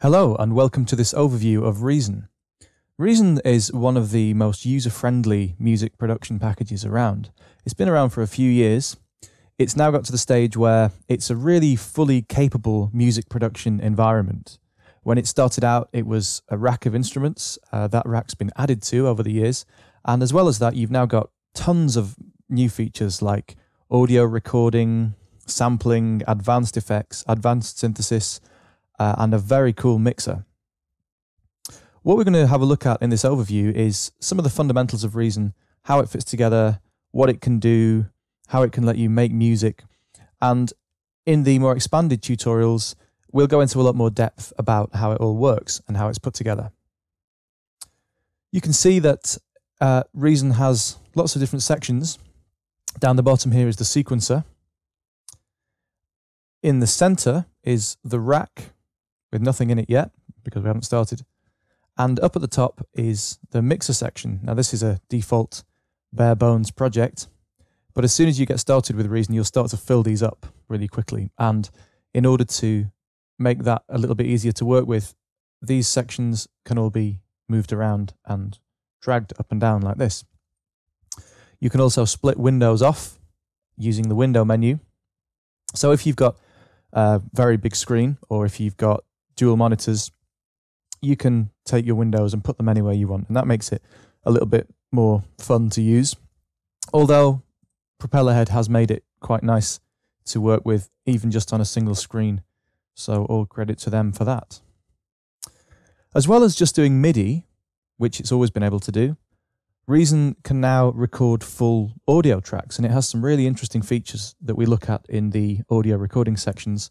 Hello, and welcome to this overview of Reason. Reason is one of the most user friendly music production packages around. It's been around for a few years. It's now got to the stage where it's a really fully capable music production environment. When it started out, it was a rack of instruments. Uh, that rack's been added to over the years. And as well as that, you've now got tons of new features like audio recording, sampling, advanced effects, advanced synthesis, uh, and a very cool mixer. What we're going to have a look at in this overview is some of the fundamentals of Reason, how it fits together, what it can do, how it can let you make music, and in the more expanded tutorials, we'll go into a lot more depth about how it all works and how it's put together. You can see that uh, Reason has lots of different sections. Down the bottom here is the sequencer. In the center is the rack with nothing in it yet because we haven't started. And up at the top is the mixer section. Now, this is a default bare bones project, but as soon as you get started with Reason, you'll start to fill these up really quickly. And in order to make that a little bit easier to work with, these sections can all be moved around and dragged up and down like this. You can also split windows off using the window menu. So if you've got a very big screen or if you've got dual monitors, you can take your windows and put them anywhere you want. And that makes it a little bit more fun to use. Although Propellerhead has made it quite nice to work with, even just on a single screen. So all credit to them for that. As well as just doing MIDI, which it's always been able to do, Reason can now record full audio tracks, and it has some really interesting features that we look at in the audio recording sections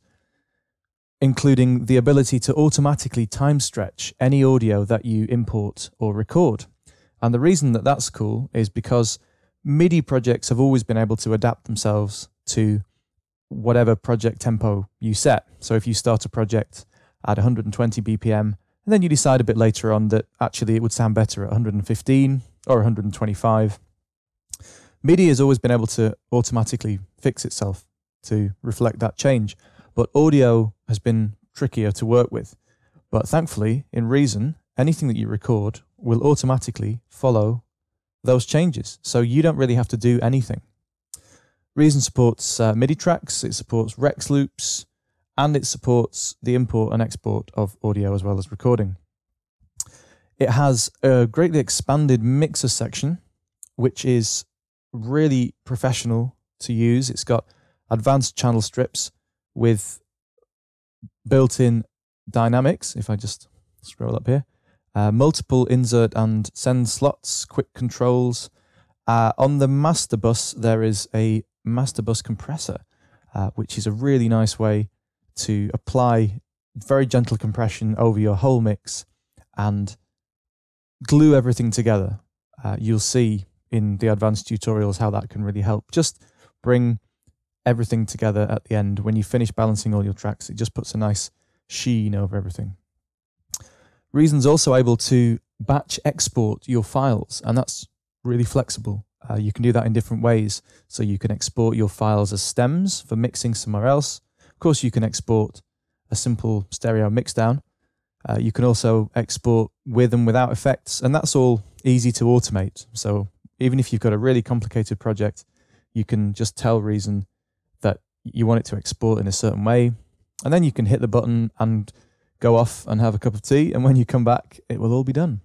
including the ability to automatically time stretch any audio that you import or record. And the reason that that's cool is because MIDI projects have always been able to adapt themselves to whatever project tempo you set. So if you start a project at 120 BPM, and then you decide a bit later on that actually it would sound better at 115 or 125, MIDI has always been able to automatically fix itself to reflect that change. But audio has been trickier to work with. But thankfully, in Reason, anything that you record will automatically follow those changes. So you don't really have to do anything. Reason supports uh, MIDI tracks, it supports Rex loops, and it supports the import and export of audio as well as recording. It has a greatly expanded mixer section, which is really professional to use. It's got advanced channel strips with built-in dynamics. If I just scroll up here, uh, multiple insert and send slots, quick controls. Uh, on the master bus, there is a master bus compressor, uh, which is a really nice way to apply very gentle compression over your whole mix and glue everything together. Uh, you'll see in the advanced tutorials how that can really help. Just bring everything together at the end. When you finish balancing all your tracks, it just puts a nice sheen over everything. Reason's also able to batch export your files, and that's really flexible. Uh, you can do that in different ways. So you can export your files as stems for mixing somewhere else. Of course, you can export a simple stereo mixdown. Uh, you can also export with and without effects, and that's all easy to automate. So even if you've got a really complicated project, you can just tell Reason you want it to export in a certain way. And then you can hit the button and go off and have a cup of tea. And when you come back, it will all be done.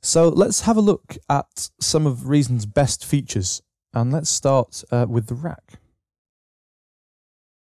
So let's have a look at some of Reason's best features. And let's start uh, with the rack.